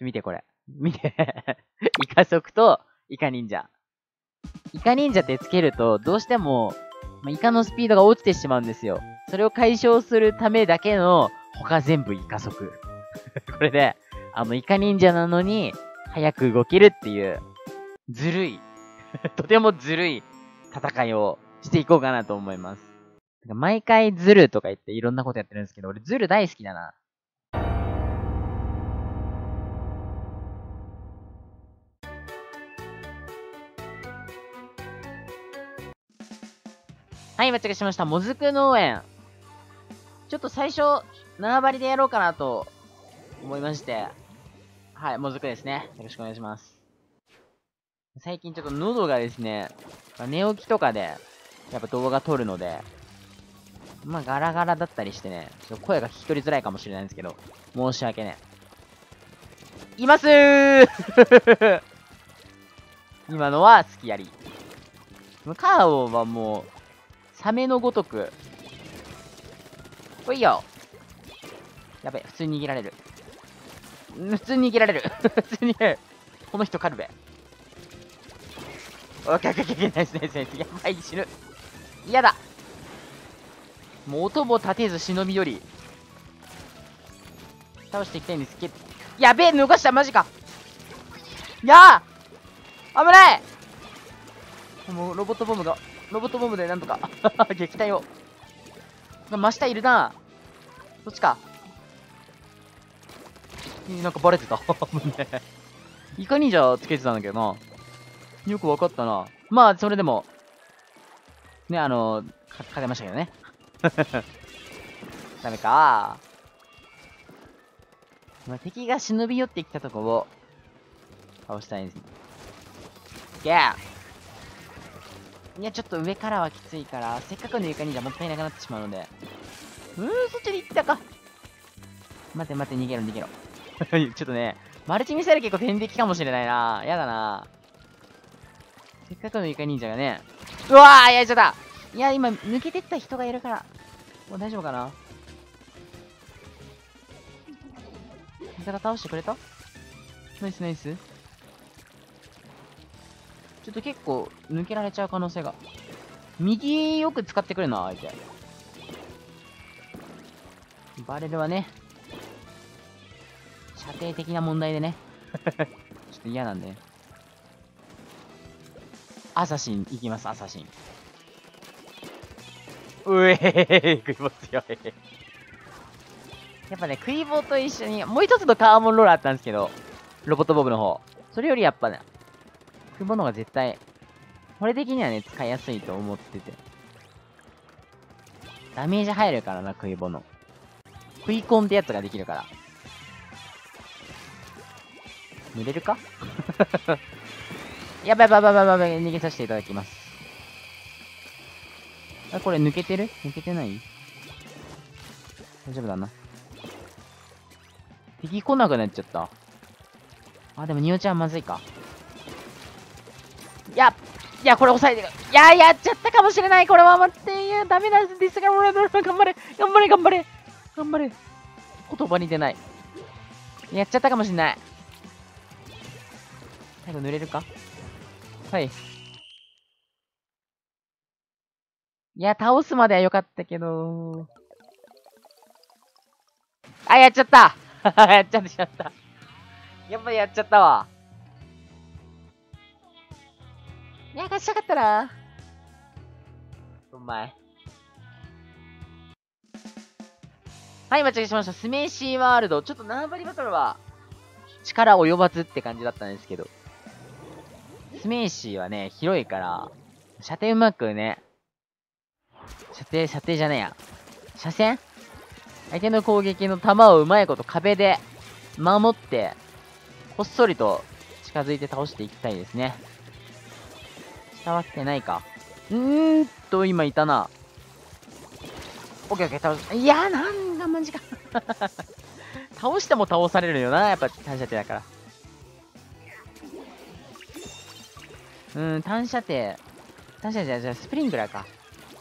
見てこれ。見て。イカ族とイカ忍者。イカ忍者ってつけると、どうしても、まあ、イカのスピードが落ちてしまうんですよ。それを解消するためだけの、他全部イカ族。これで、あの、イカ忍者なのに、早く動けるっていう、ずるい。とてもずるい戦いをしていこうかなと思います。毎回ズルとか言っていろんなことやってるんですけど、俺ズル大好きだな。はい、間違えしました。もずく農園。ちょっと最初、縄張りでやろうかなと思いまして。はい、もずくですね。よろしくお願いします。最近ちょっと喉がですね、寝起きとかで、やっぱ動画撮るので、まあガラガラだったりしてね、ちょっと声が聞き取りづらいかもしれないんですけど、申し訳ね。いますー 今のは好きやり。カーオはもう、サメのごとく。ほいよ。やべ、普通に逃げられる。普通に逃げられる。普通に逃げられる。この人カルベ。オッケーオッケーオッケーナイスナイスナイス。やばい、死ぬ。嫌だ。もう音も立てず忍びより。倒していきたいんですけど。やべえ、逃したマジか。やあ危ないもうロボットボムがロボットボムでなんとか 撃退を。真下いるなそっちか。なんかバレてた。イカ忍者つけてたんだけどな。よくわかったな。まあ、それでも、ね、あの、か、かけましたけどね。ダメか。まあ、敵が忍び寄ってきたとこを、倒したいんです。ゲーいや、ちょっと上からはきついから、せっかくの床にじゃもったいなくなってしまうので。うーん、そっちに行ったか。待て待て、逃げろ、逃げろ。ちょっとね、マルチミサイル結構天敵かもしれないな。やだな。せっかくの床忍者がね。うわーやっちゃったいや、今、抜けてった人がいるから。もう大丈夫かな？味方倒してくれた？ナイスナイス。ちょっと結構抜けられちゃう可能性が。右よく使ってくるな、相手。バレルはね、射程的な問題でね、ちょっと嫌なんで。アサシン、行きます、アサシン。うえー、食い棒強い。やっぱね、クイボと一緒に、もう一つのカーボンローラーあったんですけど、ロボットボブの方。それよりやっぱね、くものが絶対、これ的にはね、使いやすいと思ってて。ダメージ入るからな、食い物。食い込んってやつができるから。濡れるか？やばいやばいやばいやばい、逃げさせていただきます。あ、これ抜けてる？抜けてない？大丈夫だな。敵来なくなっちゃった。あ、でも、ニオちゃんまずいか。いや、いや、これ抑えていや、やっちゃったかもしれない。これは待って、いや、ダメなんですが、頑張れ、頑張れ、頑張れ、頑張れ、頑張れ。言葉に出ない。やっちゃったかもしれない。最後濡れるか？はい。いや、倒すまでは良かったけど。あ、やっちゃった やっちゃってしまった。やっぱやっちゃったわ。いや、勝ちたかったな。うまい。はい、間違えしました。スメイシーワールド。ちょっと縄張りバトルは、力及ばずって感じだったんですけど。スメイシーはね、広いから、射程うまくね、射程、射程じゃねえや。射線？相手の攻撃の弾をうまいこと壁で守って、こっそりと近づいて倒していきたいですね。たわけないか。うーんと、今いたな。オッケーオッケー、倒す。いやー、なんだ、マジか。倒しても倒されるよな、やっぱ単射程だから。うーん、単射程。単射程じゃあ、スプリンクラーか。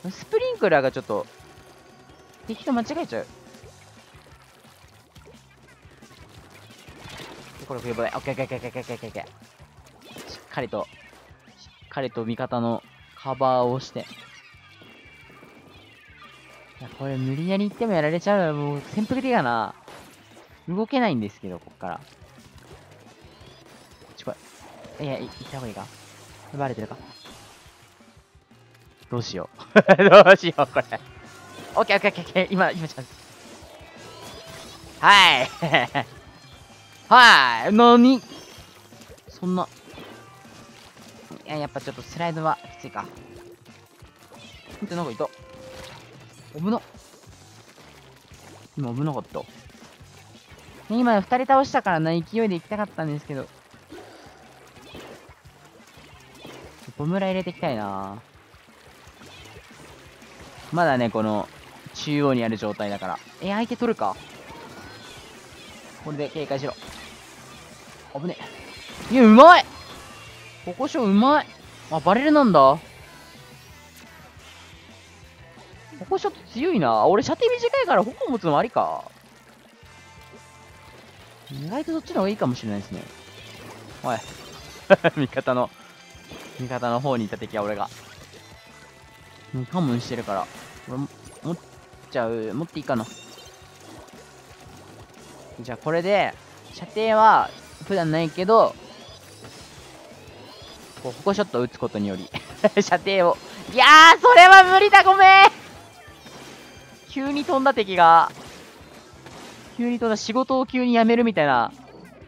スプリンクラーがちょっと、敵と間違えちゃう。これ冬ボレ。オッケーオッケーオッケーオッケーオッケーオッケー。しっかりと、しっかりと味方のカバーをして。いや、これ無理やり行ってもやられちゃうもう潜伏的だな。動けないんですけど、こっから。ちょ、これ。いや、い行った方がいいかバレてるかどうしよう。どうしよう、これ。オッケーオッケーオッケーオッケー。今、今チャンス。はい。はい。なにそんな。いや、やっぱちょっとスライドはきついか。見て、なんかいた。危な。今危なかった。今、二人倒したからな、勢いで行きたかったんですけど。ボムラ入れていきたいなまだね、この、中央にある状態だから。え、相手取るかこれで警戒しろ。危ねえ。いや、うまいここしょうまいあ、バレルなんだ。ここちょっと強いな。俺、射程短いから矛持つのもありか。意外とそっちの方がいいかもしれないですね。おい。味方の、味方の方にいた敵は俺が。カモンしてるから。俺も、持っちゃう。持っていいかな。じゃあこれで、射程は普段ないけど、こう、ここショットを打つことにより 射程を。いやー、それは無理だ、ごめん急に飛んだ敵が、急に飛んだ、仕事を急に辞めるみたいな、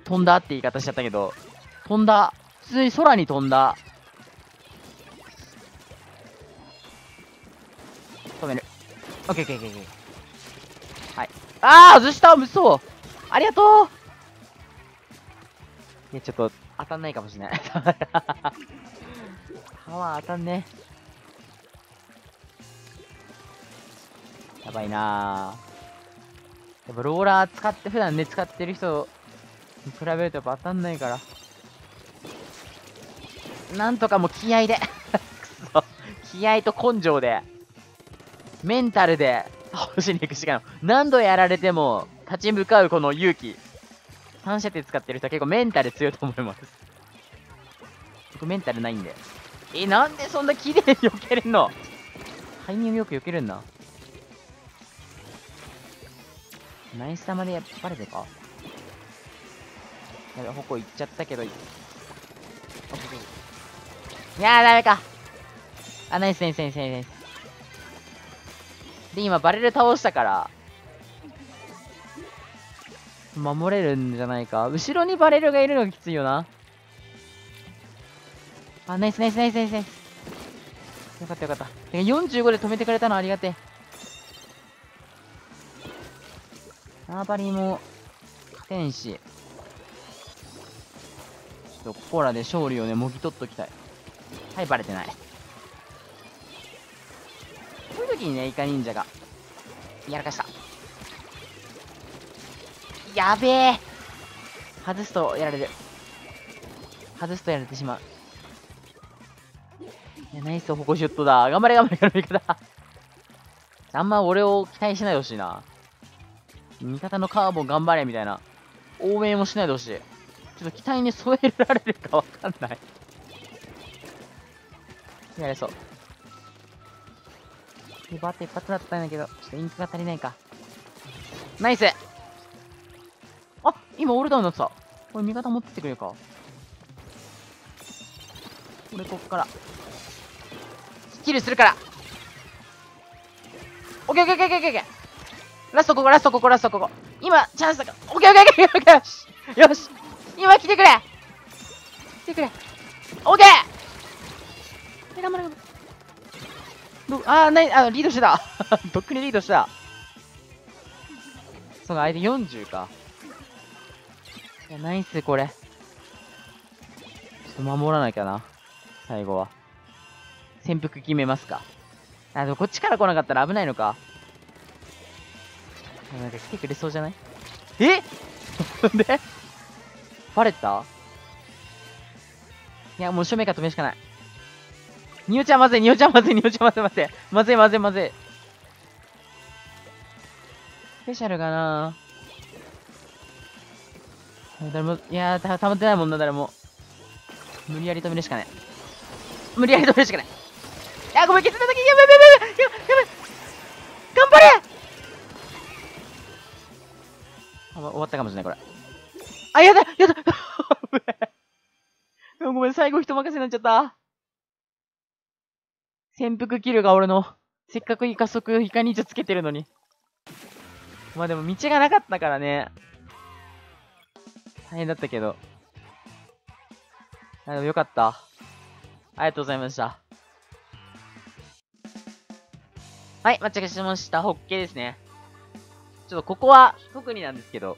飛んだって言い方しちゃったけど、飛んだ。普通に空に飛んだ。止める。オッケーオッケーオッケー。はい。あー、外した嘘ありがとういや、ちょっと、当たんないかもしれない。パワー当たんね。やばいな。やっぱローラー使って、普段ね、使ってる人に比べるとやっぱ当たんないから。なんとかもう気合で。気合と根性で、メンタルで倒しに行くしかない。何度やられても、立ち向かうこの勇気。反射程使ってる人は結構メンタル強いと思います。僕メンタルないんで。え、なんでそんな綺麗に避けれんの？タイミングよく避けるんだ。ナイス玉でやっぱれてかやべ、矛行っちゃったけど。いやー、ダメか。あ、ナイスナイスナイスナイス。で、今バレル倒したから、守れるんじゃないか。後ろにバレルがいるのがきついよな。あ、ナイスナイスナイスナイスナイス。よかったよかった。45で止めてくれたのありがてえ。縄張りも、勝てんし。ちょっとここらで勝利をね、もぎ取っときたい。はい、バレてない。こういう時にね、イカ忍者が、やらかした。やべえ外すとやられる。外すとやられてしまう。や、ナイス、ホコシュットだ。頑張れ、頑張れ、味方。あんま俺を期待しないでほしいな。味方のカーボン頑張れ、みたいな。応援もしないでほしい。ちょっと期待に添えられるかわかんない。やれそう。バッて一発だったんだけど、ちょっとインクが足りないか。ナイスあ今オールダウンになってた。これ味方持ってってくれるか俺こっから。スキルするからオッケーオッケーオッケーオッケーラストここ、ラストここ、ラストここ。今、チャンスだから。オッケーオッケーオッケーオッケーよしよし今来てくれ来てくれオッケー頑張れ頑張れ。ど、あー、なに、あ、リードしてた。とっくにリードした。その相手40か。いや、ナイス、これ。ちょっと守らなきゃな。最後は。潜伏決めますか。あ、でもこっちから来なかったら危ないのか。なんか来てくれそうじゃない？え？で？バレた？いや、もう正面から止めるしかない。ニオちゃんまずい、ニオちゃんまずい、ニオちゃんまずい、まずい。まずい、まずい、まずい。スペシャルかな？誰も、いやー、た、たまってないもんな、誰も。無理やり止めるしかない。無理やり止めるしかない。いや、ごめん、削った時、やばいやばいやばいやばいやばい頑張れあ、終わったかもしれない、これ。あ、やだやだ ごめん、最後人任せになっちゃった。潜伏キルが俺の、せっかくいい加速いかにじゃつけてるのに。まあでも道がなかったからね。大変だったけど。あ、でもよかった。ありがとうございました。はい、間違えしました。ホッケーですね。ちょっとここは特になんですけど、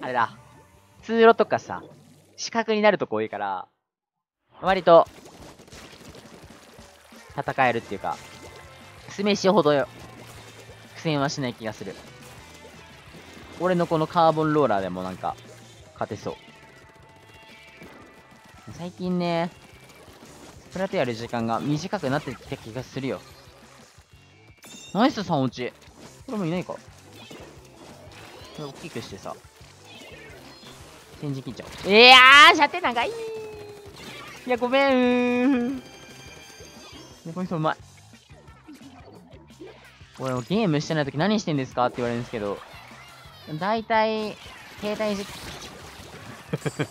あれだ。通路とかさ、四角になるとこ多いから、割と、戦えるっていうか、酢飯ほどよ、苦戦はしない気がする。俺のこのカーボンローラーでもなんか、勝てそう。最近ね、スプラトやる時間が短くなってきた気がするよ。ナイス3落ち。これもいないかこれ大きくしてさ。先陣切っちゃおう。いやー、射程長いいや、ごめんこの人うまい。俺、ゲームしてない時何してんですかって言われるんですけど、大体、携帯いじっ、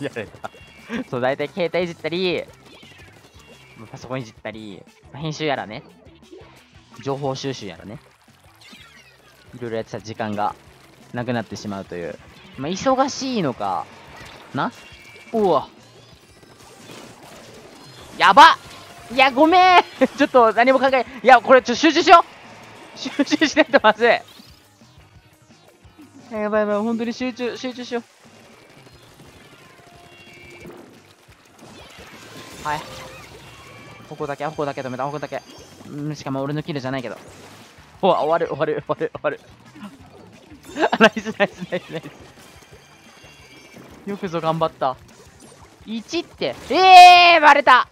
やれた。そう、大体携帯いじったり、パソコンいじったり、編集やらね、情報収集やらね、いろいろやってた時間がなくなってしまうという。まあ、忙しいのか、な？うわ。やばいや、ごめん ちょっと何も考え、いや、これちょっと集中しよう集中しないとまずい。やばいやばい、本当に集中、集中しよう。はい。ここだけ、ここだけ止めた、ここだけ。うん、しかも俺のキルじゃないけど。お終わる、終わる、終わる、終わる。ナイス、ナイス、ナイス、ナイス。よくぞ頑張った。1って、ええー、バレた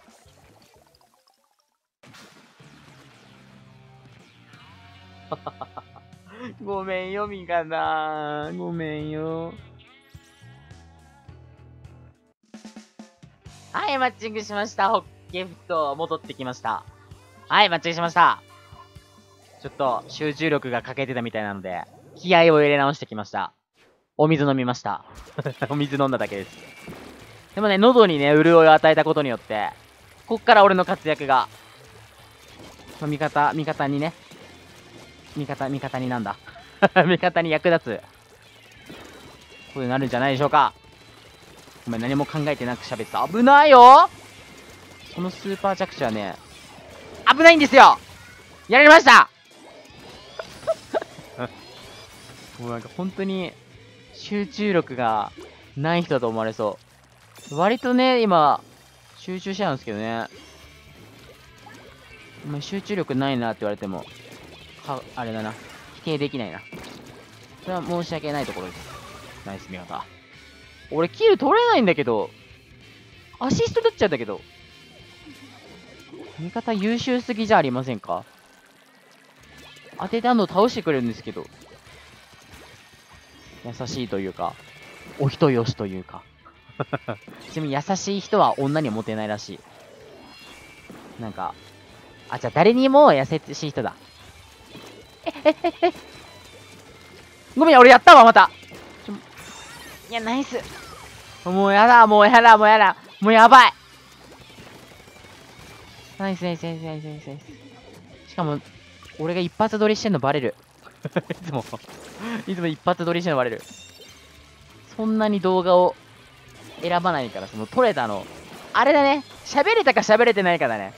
ごめんよ、みかな。ごめんよ。はい、マッチングしました。ホッケフット戻ってきました。はい、マッチングしました。ちょっと集中力が欠けてたみたいなので、気合を入れ直してきました。お水飲みました。お水飲んだだけです。でもね、喉にね、潤いを与えたことによって、こっから俺の活躍が、味方、味方にね、味方、味方になんだ。味方に役立つ、ことになるんじゃないでしょうか。お前何も考えてなく喋ってた。危ないよそのスーパー着地はね、危ないんですよやられました もうなんか本当に集中力がない人だと思われそう。割とね、今、集中しちゃうんですけどね。お前集中力ないなって言われても、は、あれだな。否定できないな。それは申し訳ないところです。ナイス見方。俺、キル取れないんだけど、アシスト取っちゃうんだけど、味方優秀すぎじゃありませんか？当てたの倒してくれるんですけど、優しいというか、お人よしというか。ちなみに優しい人は女にモテないらしい。なんか、あ、じゃあ誰にも優しい人だ。え、え、え、え。ごめん、俺やったわ、また。いや、ナイス。もうやだ、もうやだ、もうやだ。もうやばい。ナイス、ナイス、ナイス、ナイス、ナイス、ナイス。しかも、俺が一発撮りしてんのバレる。いつもいつも一発撮りしてんのバレる。そんなに動画を選ばないから、その撮れたの。あれだね。喋れたか喋れてないかだね。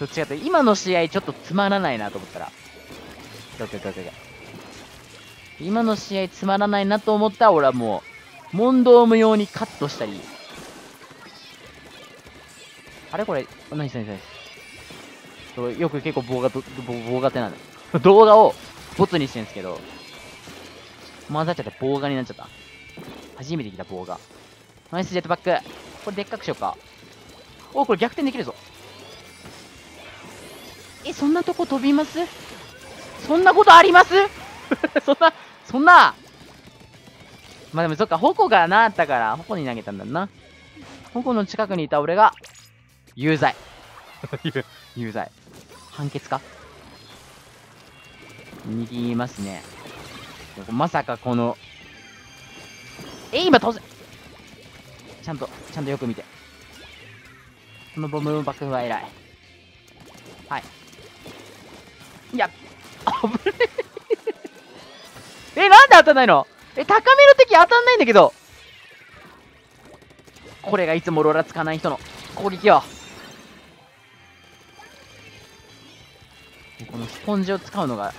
どっちかって、今の試合ちょっとつまらないなと思ったら。どっちどっち今の試合つまらないなと思ったら、俺はもう、問答無用にカットしたり。あれこれ、何何何よく結構棒が、棒がってなんだ。動画をボツにしてるんですけど、混ざっちゃって棒画になっちゃった。初めて来た棒画。ナイスジェットバック。これでっかくしようか。お、これ逆転できるぞ。え、そんなとこ飛びます？そんなことあります？そんな、そんな、まあでもそっか、矛がなあったから、矛に投げたんだな。矛の近くにいた俺が、有罪。有罪。判決か握りますね。まさかこの、え、今当然ちゃんと、ちゃんとよく見て。このボム爆風は偉い。はい。いや、危ねえ。え、なんで当たんないの？え、高めの敵当たんないんだけど。これがいつもローラつかない人の攻撃よ。ポンジを使うのが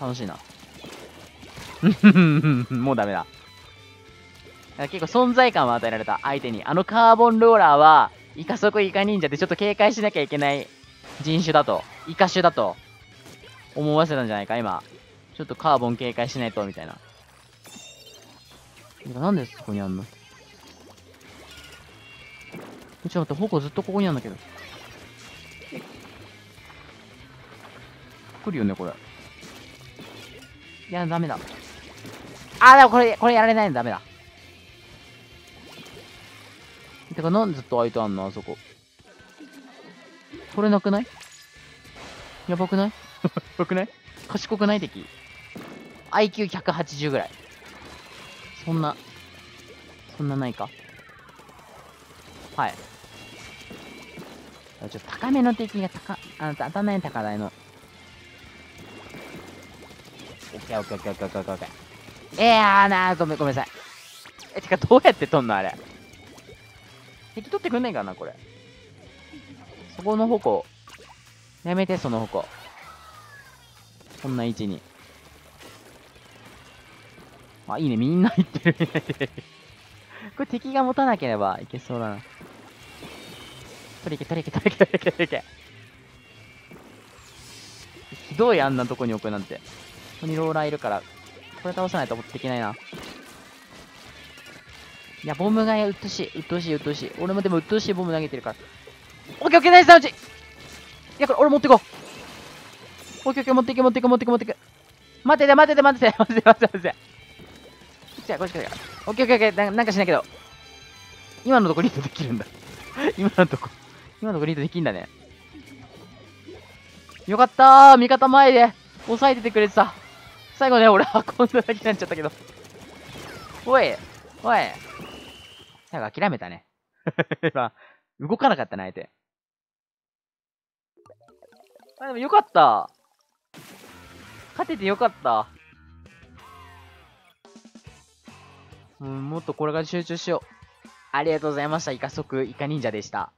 楽しいな。もうダメだ。結構存在感を与えられた相手に。あのカーボンローラーは、イカソコイカ忍者ってちょっと警戒しなきゃいけない人種だと、イカ種だと、思わせたんじゃないか、今。ちょっとカーボン警戒しないと、みたいな。なんでそこにあんの？ちょっと待って、矛ずっとここにあんだけど。来るよね、これ。いや、ダメだ。あ、でもこれ、これやられないのダメだ。てか、なんでずっと開いてあんのあそこ。取れなくない？やばくない？やばくない？賢くない敵 ?IQ180 ぐらい。そんな、そんなないか？はい。ちょっと高めの敵が高、あの、当たんない高台の。オッケーオッケーオッケーオッケーオッケーオッケー。えー、なー、ごめん、ごめんなさい。え、てか、どうやって取んのあれ？敵取ってくんないかな、これ。そこの矛。やめて、その矛。こんな位置に。あ、いいね、みんな行ってる。これ敵が持たなければいけそうだな。取りけ、取りけ、取りけ、取りけ、取りけ。ひどい、あんなとこに置くなんて。ここにローラーいるから、これ倒さないとできないな。いや、ボムがうっとしい。うっとしい、うっとしい。俺もでもうっとしいボム投げてるから。オッケーオッケー、ナイスダウンチいや、これ俺持ってこう。オッケーオッケー、持っていけ、持っていけ、持っていけ、持っていけ。待ってて、待ってて、待っ てて、待ってて、待ってて、待ってて。じゃあ、こっちから。オッケーオッケー、オッケー、なんかしないけど。今のとこリードできるんだ。今のとこ、今のとこリードできんだね。よかったー味方前で抑えててくれてた。最後ね、俺運んだだけになっちゃったけど。おいおい最後諦めたね。今、動かなかったな、相手。あ、でもよかった。勝ててよかった。うん、もっとこれから集中しよう。ありがとうございました。イカ速イカ忍者でした。